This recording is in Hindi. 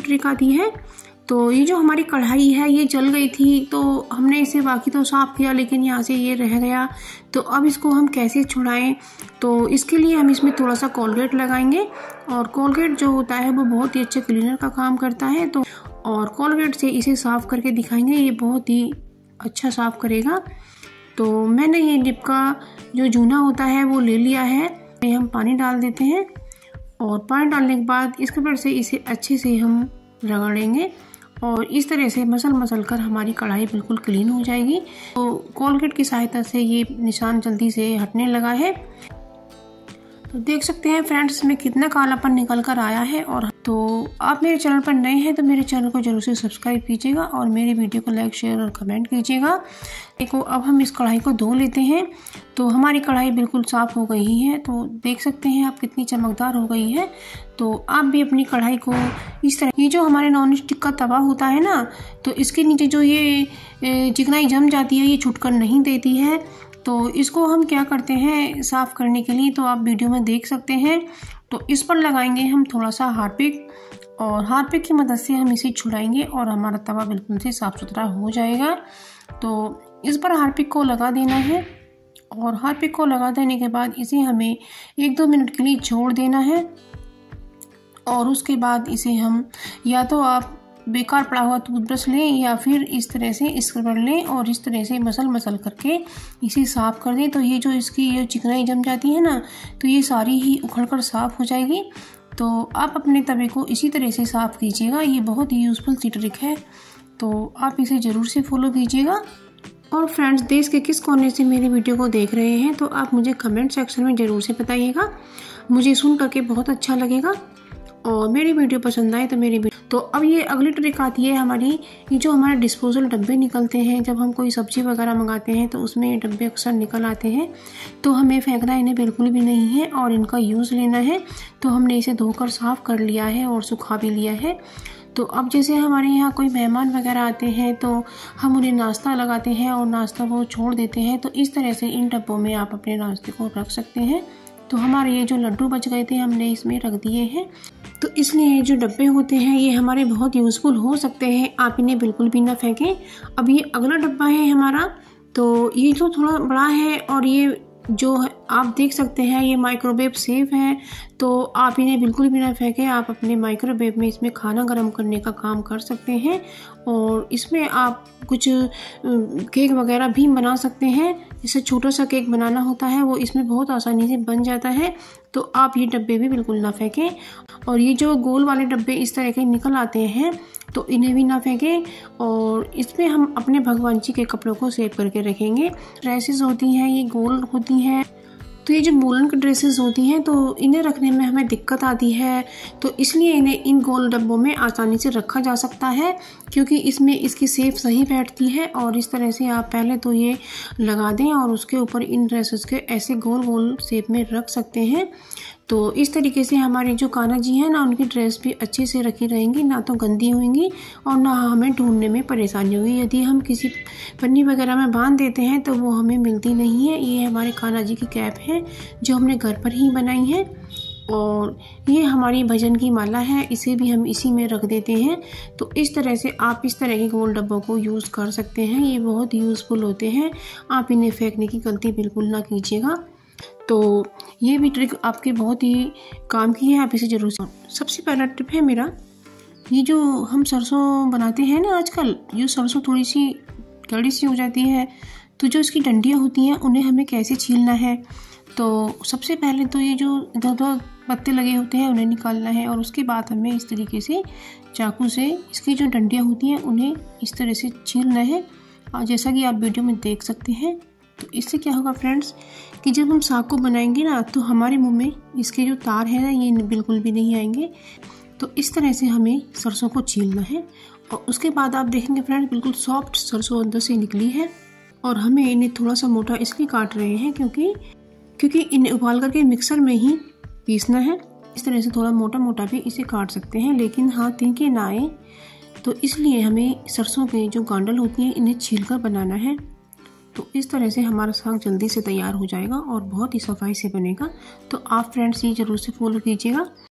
ट्रिक आती है। तो ये जो हमारी कढ़ाई है, ये जल गई थी तो हमने इसे बाकी तो साफ़ किया, लेकिन यहाँ से ये रह गया। तो अब इसको हम कैसे छुड़ाएँ? तो इसके लिए हम इसमें थोड़ा सा कोलगेट लगाएँगे और कोलगेट जो होता है, वो बहुत ही अच्छे क्लीनर का काम करता है। तो और कोलगेट से इसे साफ़ करके दिखाएँगे, ये बहुत ही अच्छा साफ़ करेगा। तो मैंने ये डिप का जो जूना होता है, वो ले लिया है। हम पानी डाल देते हैं। और पानी डालने के बाद इसके ऊपर से इसे अच्छे से हम रगड़ेंगे और इस तरह से मसल मसल कर हमारी कढ़ाई बिल्कुल क्लीन हो जाएगी। तो कोलगेट की सहायता से ये निशान जल्दी से हटने लगा है। तो देख सकते हैं फ्रेंड्स, इसमें कितना कालापन निकल कर आया है और तो आप मेरे चैनल पर नए हैं तो मेरे चैनल को ज़रूर से सब्सक्राइब कीजिएगा और मेरी वीडियो को लाइक, शेयर और कमेंट कीजिएगा। देखो, अब हम इस कढ़ाई को धो लेते हैं। तो हमारी कढ़ाई बिल्कुल साफ़ हो गई है। तो देख सकते हैं आप कितनी चमकदार हो गई है। तो आप भी अपनी कढ़ाई को इस तरह ये जो हमारे नॉन स्टिक का तवा होता है ना तो इसके नीचे जो ये चिकनाई जम जाती है, ये छुटकर नहीं देती है। तो इसको हम क्या करते हैं, साफ़ करने के लिए तो आप वीडियो में देख सकते हैं। तो इस पर लगाएँगे हम थोड़ा सा हारपिक और हारपिक की मदद से हम इसे छुड़ाएँगे और हमारा तवा बिल्कुल से साफ़ सुथरा हो जाएगा। तो इस पर हारपिक को लगा देना है और हारपिक को लगा देने के बाद इसे हमें एक दो मिनट के लिए छोड़ देना है और उसके बाद इसे हम या तो आप बेकार पड़ा हुआ टूथब्रश लें या फिर इस तरह से स्क्रबर लें और इस तरह से मसल मसल करके इसे साफ़ कर दें तो ये जो इसकी ये चिकनाई जम जाती है ना तो ये सारी ही उखड़ कर साफ़ हो जाएगी। तो आप अपने तवे को इसी तरह से साफ़ कीजिएगा, ये बहुत ही यूज़फुल ट्रिक है। तो आप इसे ज़रूर से फॉलो कीजिएगा। और फ्रेंड्स देश के किस कोने से मेरी वीडियो को देख रहे हैं तो आप मुझे कमेंट सेक्शन में ज़रूर से बताइएगा। मुझे सुन करके बहुत अच्छा लगेगा। और मेरी वीडियो पसंद आए तो मेरी तो अब ये अगली ट्रिक आती है हमारी, ये जो हमारे डिस्पोजल डब्बे निकलते हैं, जब हम कोई सब्ज़ी वगैरह मंगाते हैं तो उसमें ये डब्बे अक्सर निकल आते हैं तो हमें फेंकना इन्हें बिल्कुल भी नहीं है और इनका यूज़ लेना है तो हमने इसे धोकर साफ़ कर लिया है और सुखा भी लिया है। तो अब जैसे हमारे यहाँ कोई मेहमान वगैरह आते हैं तो हम उन्हें नाश्ता लगाते हैं और नाश्ता वो छोड़ देते हैं तो इस तरह से इन डब्बों में आप अपने नाश्ते को रख सकते हैं। तो हमारे ये जो लड्डू बच गए थे, हमने इसमें रख दिए हैं। तो इसलिए जो डब्बे होते हैं, ये हमारे बहुत यूज़फुल हो सकते हैं। आप इन्हें बिल्कुल भी ना फेंकें। अब ये अगला डब्बा है हमारा। तो ये तो थोड़ा बड़ा है और ये जो आप देख सकते हैं ये माइक्रोवेव सेफ़ है तो आप इन्हें बिल्कुल भी ना फेंकें, आप अपने माइक्रोवेव में इसमें खाना गर्म करने का काम कर सकते हैं और इसमें आप कुछ केक वगैरह भी बना सकते हैं। जैसे छोटा सा केक बनाना होता है, वो इसमें बहुत आसानी से बन जाता है तो आप ये डब्बे भी बिल्कुल ना फेंकें। और ये जो गोल वाले डब्बे इस तरह के निकल आते हैं तो इन्हें भी ना फेंकें और इसमें हम अपने भगवान जी के कपड़ों को सेव करके रखेंगे। ड्रेसेस होती हैं, ये गोल होती हैं तो ये जो वूलन की ड्रेसेस होती हैं तो इन्हें रखने में हमें दिक्कत आती है तो इसलिए इन्हें इन गोल डब्बों में आसानी से रखा जा सकता है, क्योंकि इसमें इसकी सेफ़ सही बैठती है, और इस तरह से आप पहले तो ये लगा दें और उसके ऊपर इन ड्रेसेस के ऐसे गोल गोल सेप में रख सकते हैं। तो इस तरीके से हमारे जो काना जी हैं, ना उनकी ड्रेस भी अच्छे से रखी रहेंगी, ना तो गंदी होंगी और ना हमें ढूँढने में परेशानी होगी। यदि हम किसी पन्नी वगैरह में बाँध देते हैं तो वो हमें मिलती नहीं है। ये हमारे काना जी की कैप है, जो हमने घर पर ही बनाई है। और ये हमारी भजन की माला है, इसे भी हम इसी में रख देते हैं। तो इस तरह से आप इस तरह के गोल डब्बों को यूज़ कर सकते हैं। ये बहुत यूज़फुल होते हैं। आप इन्हें फेंकने की गलती बिल्कुल ना कीजिएगा। तो ये भी ट्रिक आपके बहुत ही काम की है, आप इसे ज़रूर सबसे पहला टिप है मेरा, ये जो हम सरसों बनाते हैं ना आजकल, ये सरसों थोड़ी सी कड़ी सी हो जाती है तो जो इसकी डंडियाँ होती हैं, उन्हें हमें कैसे छीलना है? तो सबसे पहले तो ये जो इधर उधर पत्ते लगे होते हैं, उन्हें निकालना है और उसके बाद हमें इस तरीके से चाकू से इसकी जो डंडियाँ होती हैं, उन्हें इस तरह से छीलना है। और जैसा कि आप वीडियो में देख सकते हैं तो इससे क्या होगा फ्रेंड्स कि जब हम साग को बनाएँगे ना तो हमारे मुँह में इसके जो तार है ना, ये बिल्कुल भी नहीं आएँगे। तो इस तरह से हमें सरसों को छीलना है। और उसके बाद आप देखेंगे फ्रेंड्स बिल्कुल सॉफ्ट सरसों अंदर से निकली है। और हमें इन्हें थोड़ा सा मोटा इसलिए काट रहे हैं क्योंकि क्योंकि इन्हें उबाल करके मिक्सर में ही पीसना है। इस तरह से थोड़ा मोटा मोटा भी इसे काट सकते हैं, लेकिन हाँ तिनके ना आए। तो इसलिए हमें सरसों के जो गांडल होती हैं, इन्हें छील कर बनाना है। तो इस तरह से हमारा साग जल्दी से तैयार हो जाएगा और बहुत ही सफ़ाई से बनेगा। तो आप फ्रेंड्स ये ज़रूर से फॉलो कीजिएगा।